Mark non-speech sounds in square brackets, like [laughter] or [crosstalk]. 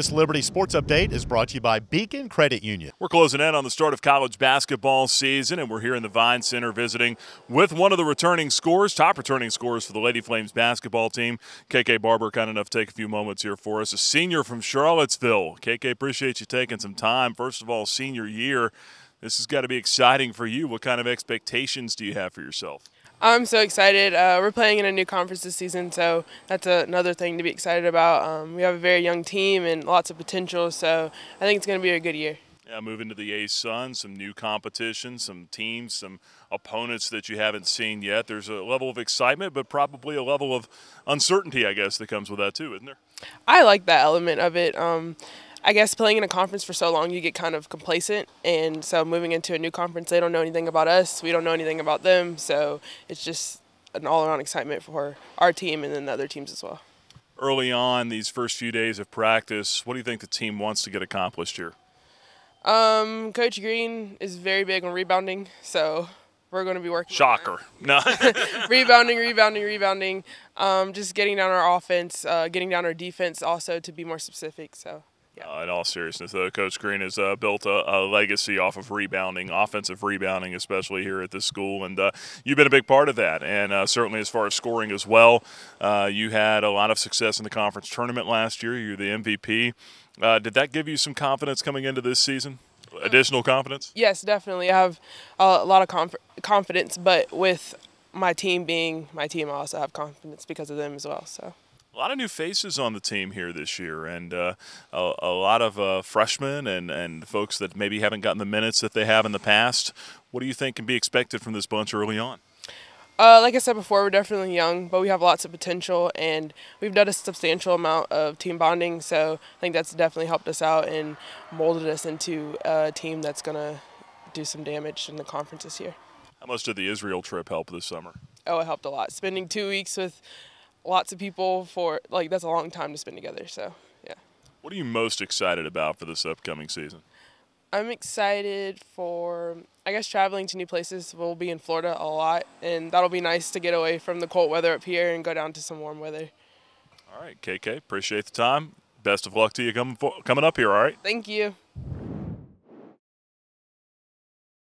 This Liberty Sports Update is brought to you by Beacon Credit Union. We're closing in on the start of college basketball season, and we're here in the Vine Center visiting with one of the returning scores, top returning scores for the Lady Flames basketball team. KK Barbour, kind enough to take a few moments here for us. A senior from Charlottesville. KK, appreciate you taking some time. First of all, senior year. This has got to be exciting for you. What kind of expectations do you have for yourself? I'm so excited. Uh, we're playing in a new conference this season, so that's a, another thing to be excited about. Um, we have a very young team and lots of potential, so I think it's going to be a good year. Yeah, moving to the ASUN, some new competition, some teams, some opponents that you haven't seen yet. There's a level of excitement, but probably a level of uncertainty, I guess, that comes with that too, isn't there? I like that element of it. Um, I guess playing in a conference for so long, you get kind of complacent. And so moving into a new conference, they don't know anything about us. We don't know anything about them. So it's just an all around excitement for our team and then the other teams as well. Early on, these first few days of practice, what do you think the team wants to get accomplished here? Um, Coach Green is very big on rebounding. So we're going to be working. Shocker. No. [laughs] rebounding, rebounding, rebounding. Um, just getting down our offense, uh, getting down our defense also to be more specific. So. Uh, in all seriousness, though, Coach Green has uh, built a, a, legacy off of rebounding, offensive rebounding, especially here at this school, and uh, you've been a big part of that. And uh, certainly, as far as scoring as well, uh, you had a lot of success in the conference tournament last year. You're the MVP. Uh, did that give you some confidence coming into this season? Additional confidence? Yes, definitely. I have a lot of conf- confidence, but with my team being my team, I also have confidence because of them as well. So. A lot of new faces on the team here this year, and uh, a, a, lot of uh, freshmen and, and folks that maybe haven't gotten the minutes that they have in the past. What do you think can be expected from this bunch early on? Uh, like I said before, we're definitely young, but we have lots of potential, and we've done a substantial amount of team bonding. So I think that's definitely helped us out and molded us into a team that's going to do some damage in the conference this year. How much did the Israel trip help this summer? Oh, it helped a lot. Spending two weeks with lots of people for like that's a long time to spend together. So yeah. What are you most excited about for this upcoming season? I'm excited for I guess traveling to new places. We'll be in Florida a lot, and that'll be nice to get away from the cold weather up here and go down to some warm weather. All right, KK, appreciate the time. Best of luck to you coming coming up here. All right. Thank you.